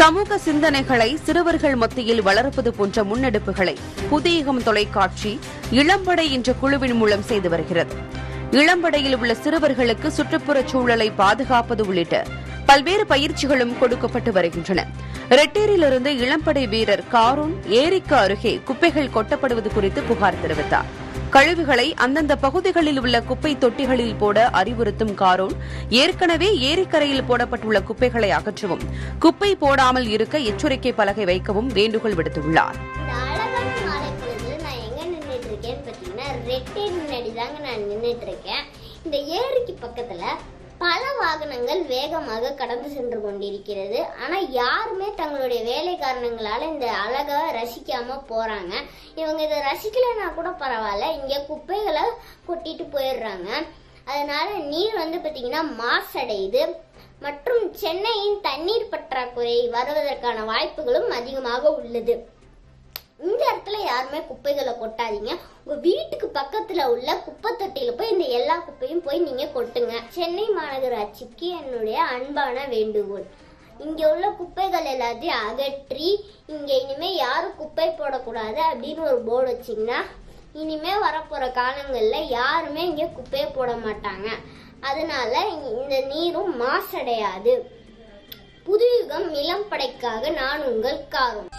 சமூக சிந்தனைகளை சிறுவர்கள் மத்தியில் வளர்ப்பது போன்ற முன்னெடுப்புகளை புதியகம் தொலைக்காட்சி இளம்படை என்ற குழுவின் மூலம் செய்து வருகிறது. இளம்படையில் உள்ள சிறுவர்களுக்கு சுற்றுப்புறச் சூழலை பாதுகாப்பது உள்ளிட்ட பல்வேறு பயிற்சிகளும் கொடுக்கப்பட்டு வருகின்றன. ரெட்டேரியிலிருந்து இளம்படை வீரர் காரூன் ஏரிக்கு அருகே குப்பைகள் கொட்டப்படுவது குறித்து புகார் தெரிவித்தார். கழிவுகளை அந்தந்த பகுதிகளில் உள்ள குப்பை தொட்டிகளில் போட அறிவுறுத்தும் காரோன். ஏற்கனவே ஏரிக்கரையில் போடப்பட்டுள்ள குப்பைகளை அகற்றவும் குப்பை போடாமல் இருக்க எச்சரிக்கை பலகை வைக்கவும் வேண்டுகோள் விடுத்துள்ளார். இந்த முன்னாடி தாங்க நான் நின்றுட்டு இருக்கேன். இந்த ஏரிக்கு பக்கத்துல பல வாகனங்கள் வேகமாக கடந்து சென்று கொண்டிருக்கிறது. ஆனால் யாருமே தங்களுடைய வேலை காரணங்களால் இந்த அழகை ரசிக்காமல் போகிறாங்க இவங்க இதை ரசிக்கலைன்னா கூட பரவாயில்ல. இங்கே குப்பைகளை கொட்டிட்டு போயிடுறாங்க. அதனால் நீர் வந்து பார்த்திங்கன்னா மாசடையுது மற்றும் சென்னையின் தண்ணீர் பற்றாக்குறை வருவதற்கான வாய்ப்புகளும் அதிகமாக உள்ளது. யாருமே குப்பைகளை கொட்டாதீங்க. உங்க வீட்டுக்கு பக்கத்துல உள்ள குப்பை தொட்டியில போய் இந்த எல்லா குப்பையும் போய் நீங்க கொட்டுங்க. சென்னை மாநகராட்சிக்கு என்னுடைய அன்பான வேண்டுகோள். இங்க உள்ள குப்பைகள் எல்லாத்தையும் அகற்றி இங்க இனிமே யாரும் குப்பை போடக்கூடாது அப்படின்னு ஒரு போர்டு வச்சிங்கன்னா இனிமே வரப்போற காலங்களில் யாருமே இங்க குப்பையை போட மாட்டாங்க. அதனால இந்த நீரும் மாசடையாது. புதுயுகம் இளம் படைக்காக நான் உங்கள் காரும்